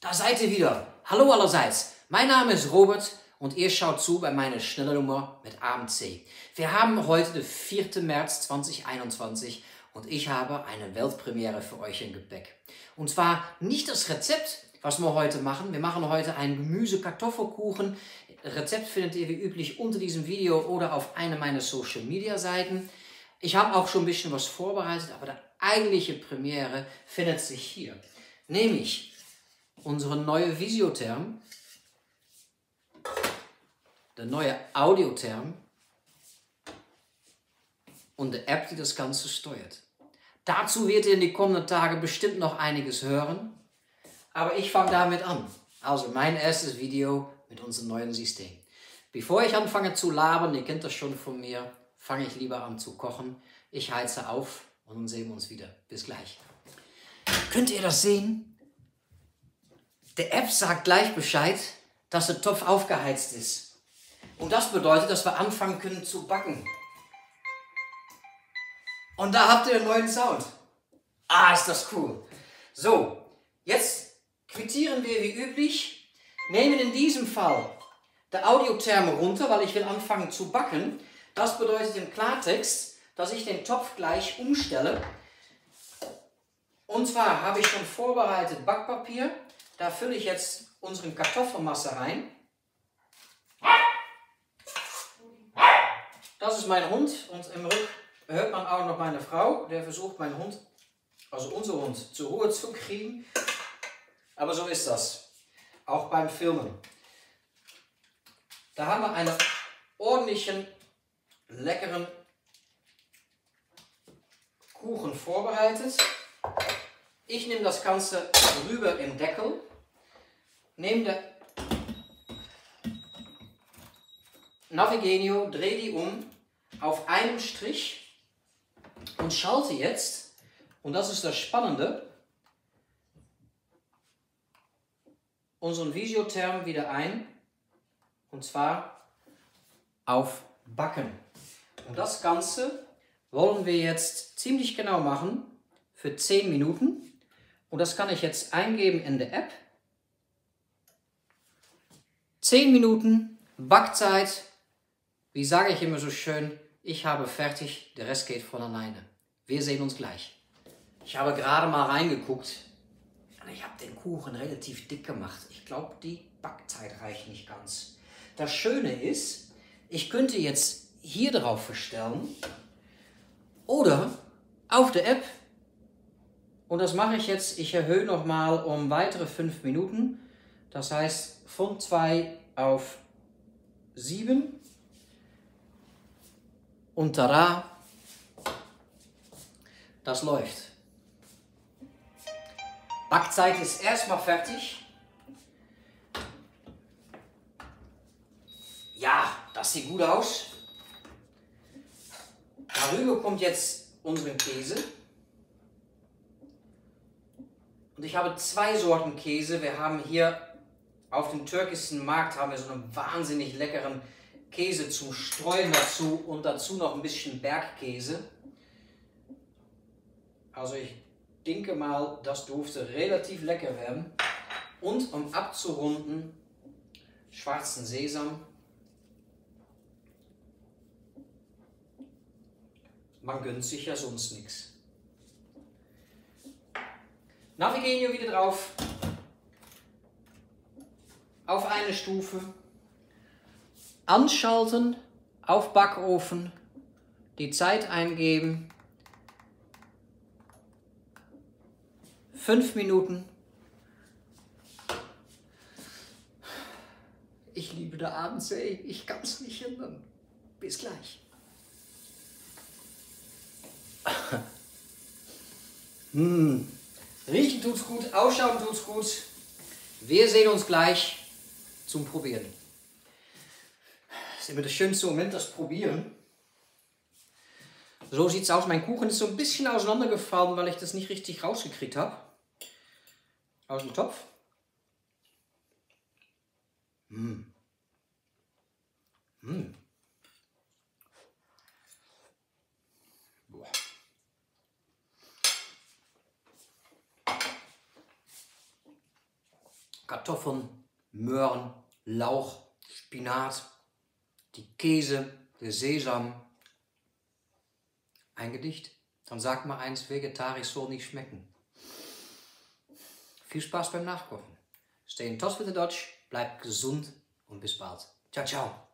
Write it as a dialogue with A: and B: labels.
A: Da seid ihr wieder. Hallo allerseits. Mein Name ist Robert und ihr schaut zu bei meiner schnellen Nummer mit AMC. Wir haben heute den 4. März 2021 und ich habe eine Weltpremiere für euch im Gepäck. Und zwar nicht das Rezept, was wir heute machen. Wir machen heute einen Gemüse-Kartoffelkuchen. Rezept findet ihr wie üblich unter diesem Video oder auf einer meiner Social Media Seiten. Ich habe auch schon ein bisschen was vorbereitet, aber die eigentliche Premiere findet sich hier. Nämlich unsere neue Visiotherm, der neue Audiotherm und die App, die das Ganze steuert. Dazu wird ihr in den kommenden Tagen bestimmt noch einiges hören, aber ich fange damit an. Also mein erstes Video mit unserem neuen System. Bevor ich anfange zu labern, ihr kennt das schon von mir, fange ich lieber an zu kochen. Ich heize auf und dann sehen wir uns wieder. Bis gleich. Könnt ihr das sehen? Der App sagt gleich Bescheid, dass der Topf aufgeheizt ist. Und das bedeutet, dass wir anfangen können zu backen. Und da habt ihr einen neuen Sound. Ah, ist das cool. So, jetzt quittieren wir wie üblich, nehmen in diesem Fall der Audiotherme runter, weil ich will anfangen zu backen. Das bedeutet im Klartext, dass ich den Topf gleich umstelle. Und zwar habe ich schon vorbereitet Backpapier. Da fülle ich jetzt unsere Kartoffelmasse rein. Das ist mein Hund und im Rück hört man auch noch meine Frau. Der versucht meinen Hund, also unser Hund, zur Ruhe zu kriegen. Aber so ist das. Auch beim Filmen. Da haben wir einen ordentlichen, leckeren Kuchen vorbereitet. Ich nehme das Ganze rüber im Deckel nehme der Navigenio, drehe die um auf einem Strich und schalte jetzt, und das ist das Spannende, unseren Visiotherm wieder ein, und zwar auf Backen. Und das Ganze wollen wir jetzt ziemlich genau machen für 10 Minuten. Und das kann ich jetzt eingeben in der App. 10 Minuten Backzeit. Wie sage ich immer so schön, ich habe fertig, der Rest geht von alleine. Wir sehen uns gleich. Ich habe gerade mal reingeguckt und ich habe den Kuchen relativ dick gemacht. Ich glaube, die Backzeit reicht nicht ganz. Das Schöne ist, ich könnte jetzt hier drauf verstellen oder auf der App. Und das mache ich jetzt. Ich erhöhe nochmal um weitere 5 Minuten. Das heißt, von 2 auf 7 und tada, das läuft. Backzeit ist erstmal fertig. Ja, das sieht gut aus. Darüber kommt jetzt unseren Käse. Und ich habe zwei Sorten Käse. Wir haben hier auf dem türkischen Markt haben wir so einen wahnsinnig leckeren Käse zum Streuen dazu und dazu noch ein bisschen Bergkäse. Also ich denke mal, das durfte relativ lecker werden. Und um abzurunden, schwarzen Sesam. Man gönnt sich ja sonst nichts. Navigenio wieder drauf auf eine Stufe, anschalten auf Backofen, die Zeit eingeben, fünf Minuten. Ich liebe der Abendsee, ich kann es nicht hindern. Bis gleich. hm. Riechen tut's gut, ausschauen tut's gut. Wir sehen uns gleich zum Probieren. Das ist immer der schönste Moment, das Probieren. So sieht es aus. Mein Kuchen ist so ein bisschen auseinandergefallen, weil ich das nicht richtig rausgekriegt habe. Aus dem Topf. Mmh. Mmh. Kartoffeln, Möhren, Lauch, Spinat, die Käse, der Sesam. Ein Gedicht. Dann sagt mal eins, vegetarisch soll nicht schmecken. Viel Spaß beim Nachkochen. Stay in touch with the Dutch, bleibt gesund und bis bald. Ciao, ciao.